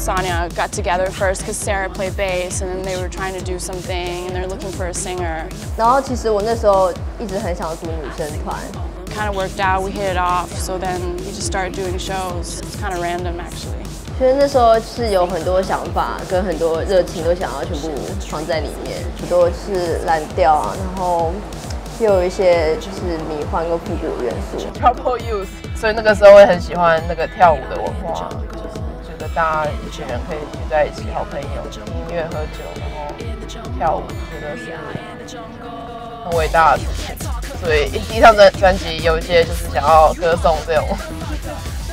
of got together first because Sarah played bass, and then they were trying to do something, and they're looking for a singer. 然后其实我那时候一直很想组女生团， Kind of worked out, we hit it off, so then we just started doing shows. It's kind of random, actually. 所以那时候是有很多想法跟很多热情都想要全部放在里面，很多是蓝调啊，然后又有一些就是迷幻跟复古元素。 Trouble Youth，所以那个时候会很喜欢那个跳舞的文化，就是觉 得大家一群人可以聚在一起，好朋友，听音乐、喝酒，然后跳舞，觉得是很伟大的事情。所以第一张专专辑有一些就是想要歌颂这种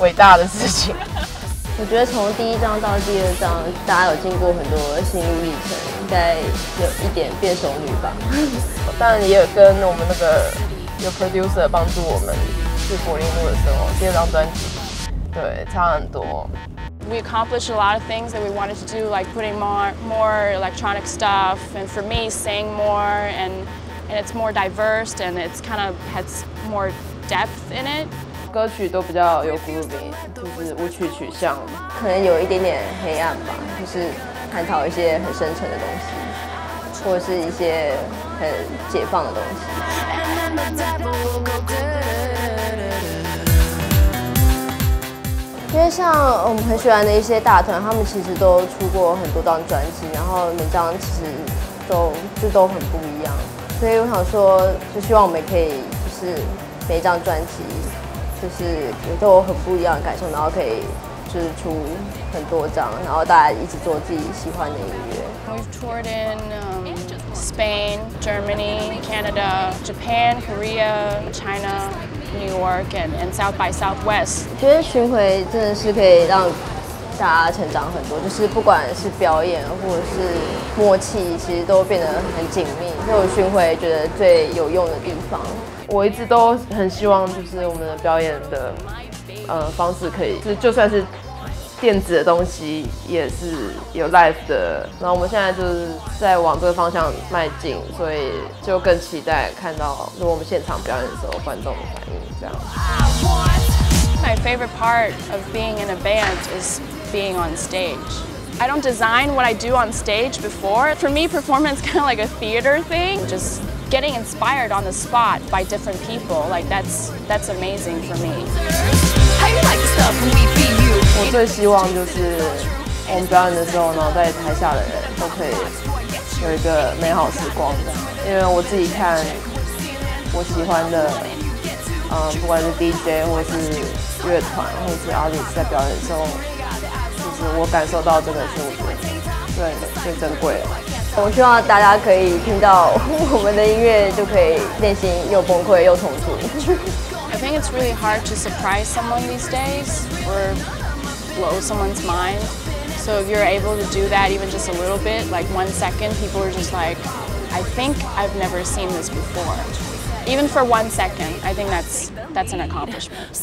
伟大的事情。我觉得从第一张到第二张，大家有经过很多心路历程，应该有一点变熟女吧。当然也有跟我们那个有 producer 帮助我们去柏林路的时候，第二张专辑，对，差很多。We accomplished a lot of things that we wanted to do, like putting more more electronic stuff, and for me, saying more, and and it's more diverse, and it's kind of has more depth in it. 歌曲都比较有 groovy，就是舞曲取向。可能有一点点黑暗吧，就是探讨一些很深沉的东西，或者是一些很解放的东西。 因为像我们很喜欢的一些大团，他们其实都出过很多张专辑，然后每张其实都就都很不一样，所以我想说，就希望我们可以就是每一张专辑就是也都有很不一样的感受，然后可以就是出很多张，然后大家一起做自己喜欢的音乐。We've toured in um, Spain, Germany, Canada, Japan, Korea, China, New York, and, and South by Southwest. 我觉得巡回真的是可以让大家成长很多，就是不管是表演或者是默契，其实都变得很紧密。这是我巡回觉得最有用的地方。我一直都很希望，就是我们的表演的呃方式可以，就就算是电子的东西，也是有 live 的。然后我们现在就是在往这个方向迈进，所以就更期待看到，如果我们现场表演的时候，观众的反应这样。 My favorite part of being in a band is being on stage. I don't design what I do on stage before. For me, performance kind of like a theater thing. Just getting inspired on the spot by different people, like that's that's amazing for me. 我最希望就是我们表演的时候，然后在台下的人都可以有一个美好时光的。因为我自己看我喜欢的，嗯，不管是 DJ 或是乐团或是 artist 在表演的时候，就是我感受到这个是我觉得对最珍贵的。我希望大家可以听到 我们的音乐，就可以内心又崩溃又重组。I think it's really hard to surprise someone these days or blow someone's mind. So if you're able to do that even just a little bit, like one second, people are just like, I think I've never seen this before. Even for one second, I think that's that's an accomplishment.